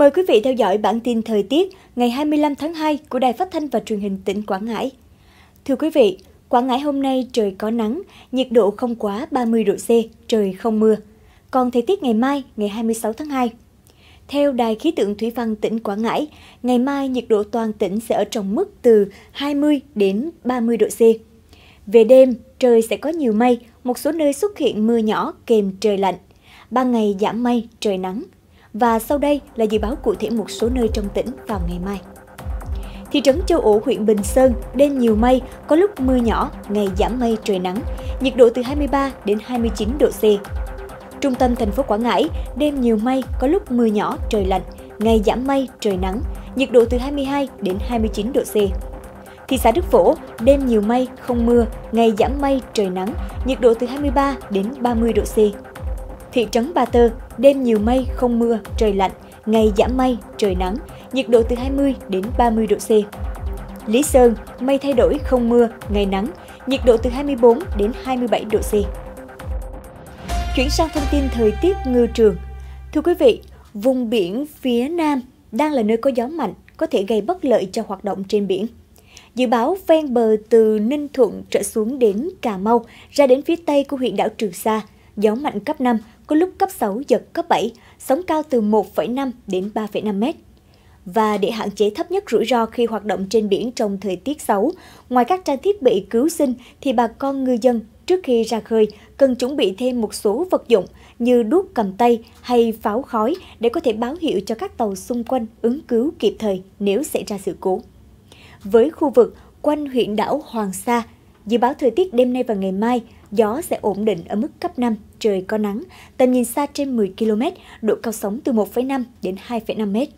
Mời quý vị theo dõi bản tin thời tiết ngày 25 tháng 2 của Đài Phát thanh và Truyền hình tỉnh Quảng Ngãi. Thưa quý vị, Quảng Ngãi hôm nay trời có nắng, nhiệt độ không quá 30 độ C, trời không mưa. Còn thời tiết ngày mai, ngày 26 tháng 2. Theo Đài khí tượng thủy văn tỉnh Quảng Ngãi, ngày mai nhiệt độ toàn tỉnh sẽ ở trong mức từ 20 đến 30 độ C. Về đêm, trời sẽ có nhiều mây, một số nơi xuất hiện mưa nhỏ kèm trời lạnh. Ban ngày giảm mây, trời nắng. Và sau đây là dự báo cụ thể một số nơi trong tỉnh vào ngày mai. Thị trấn Châu Ổ, huyện Bình Sơn, đêm nhiều mây, có lúc mưa nhỏ, ngày giảm mây trời nắng, nhiệt độ từ 23 đến 29 độ C. Trung tâm thành phố Quảng Ngãi, đêm nhiều mây, có lúc mưa nhỏ, trời lạnh, ngày giảm mây, trời nắng, nhiệt độ từ 22 đến 29 độ C. Thị xã Đức Phổ, đêm nhiều mây, không mưa, ngày giảm mây, trời nắng, nhiệt độ từ 23 đến 30 độ C. Thị trấn Ba Tơ, đêm nhiều mây, không mưa, trời lạnh, ngày giảm mây, trời nắng, nhiệt độ từ 20 đến 30 độ C. Lý Sơn, mây thay đổi không mưa, ngày nắng, nhiệt độ từ 24 đến 27 độ C. Chuyển sang thông tin thời tiết ngư trường. Thưa quý vị, vùng biển phía Nam đang là nơi có gió mạnh, có thể gây bất lợi cho hoạt động trên biển. Dự báo ven bờ từ Ninh Thuận trở xuống đến Cà Mau, ra đến phía tây của huyện đảo Trường Sa, gió mạnh cấp 5, có lúc cấp 6, giật cấp 7, sóng cao từ 1,5 đến 3,5 mét. Và để hạn chế thấp nhất rủi ro khi hoạt động trên biển trong thời tiết xấu, ngoài các trang thiết bị cứu sinh thì bà con ngư dân trước khi ra khơi cần chuẩn bị thêm một số vật dụng như đuốc cầm tay hay pháo khói để có thể báo hiệu cho các tàu xung quanh ứng cứu kịp thời nếu xảy ra sự cố. Với khu vực quanh huyện đảo Hoàng Sa, dự báo thời tiết đêm nay và ngày mai, gió sẽ ổn định ở mức cấp 5, trời có nắng, tầm nhìn xa trên 10 km, độ cao sóng từ 1,5 đến 2,5 m.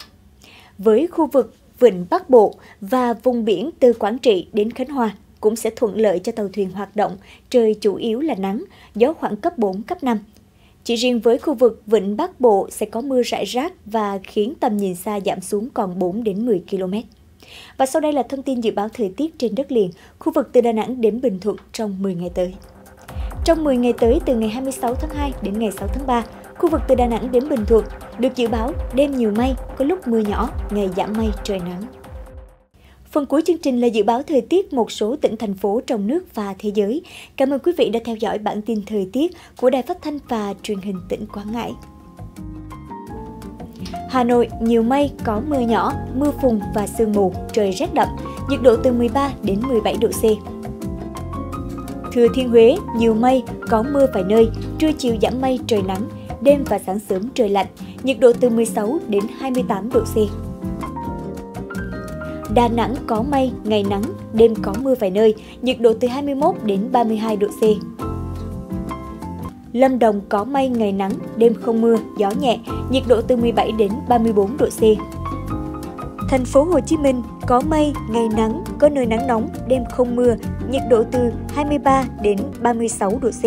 Với khu vực Vịnh Bắc Bộ và vùng biển từ Quảng Trị đến Khánh Hòa cũng sẽ thuận lợi cho tàu thuyền hoạt động, trời chủ yếu là nắng, gió khoảng cấp 4, cấp 5. Chỉ riêng với khu vực Vịnh Bắc Bộ sẽ có mưa rải rác và khiến tầm nhìn xa giảm xuống còn 4 đến 10 km. Và sau đây là thông tin dự báo thời tiết trên đất liền, khu vực từ Đà Nẵng đến Bình Thuận trong 10 ngày tới. Trong 10 ngày tới từ ngày 26 tháng 2 đến ngày 6 tháng 3, khu vực từ Đà Nẵng đến Bình Thuận được dự báo đêm nhiều mây, có lúc mưa nhỏ, ngày giảm mây, trời nắng. Phần cuối chương trình là dự báo thời tiết một số tỉnh thành phố trong nước và thế giới. Cảm ơn quý vị đã theo dõi bản tin thời tiết của Đài Phát thanh và Truyền hình tỉnh Quảng Ngãi. Hà Nội nhiều mây, có mưa nhỏ, mưa phùn và sương mù, trời rét đậm, nhiệt độ từ 13 đến 17 độ C. Thừa Thiên Huế nhiều mây, có mưa vài nơi, trưa chiều giảm mây trời nắng, đêm và sáng sớm trời lạnh, nhiệt độ từ 16 đến 28 độ C. Đà Nẵng có mây, ngày nắng, đêm có mưa vài nơi, nhiệt độ từ 21 đến 32 độ C. Lâm Đồng có mây, ngày nắng, đêm không mưa, gió nhẹ, nhiệt độ từ 17 đến 34 độ C. Thành phố Hồ Chí Minh có mây, ngày nắng, có nơi nắng nóng, đêm không mưa, nhiệt độ từ 23 đến 36 độ C.